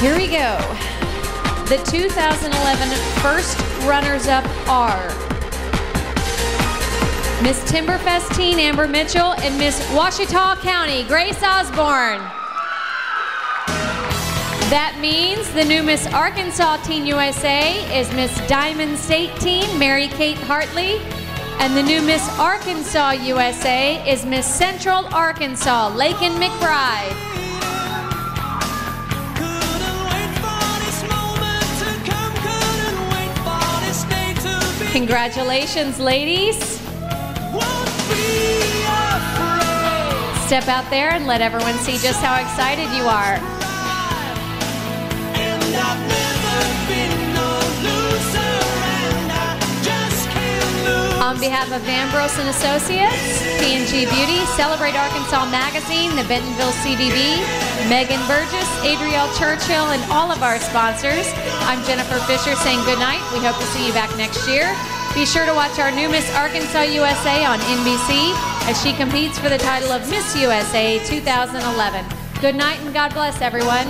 Here we go. The 2011 first runners-up are Miss Timberfest Teen Amber Mitchell and Miss Ouachita County Grace Osborne. That means the new Miss Arkansas Teen USA is Miss Diamond State Teen Mary Kate Hartley. And the new Miss Arkansas USA is Miss Central Arkansas Lakynn McBride. Congratulations, ladies. Step out there and let everyone see just how excited you are. On behalf of Vanbros and Associates, P&G Beauty, Celebrate Arkansas Magazine, the Bentonville CVB, Megan Burgess, Adrielle Churchill, and all of our sponsors, I'm Jennifer Fisher saying good night. We hope to see you back next year. Be sure to watch our new Miss Arkansas USA on NBC as she competes for the title of Miss USA 2011. Good night and God bless everyone.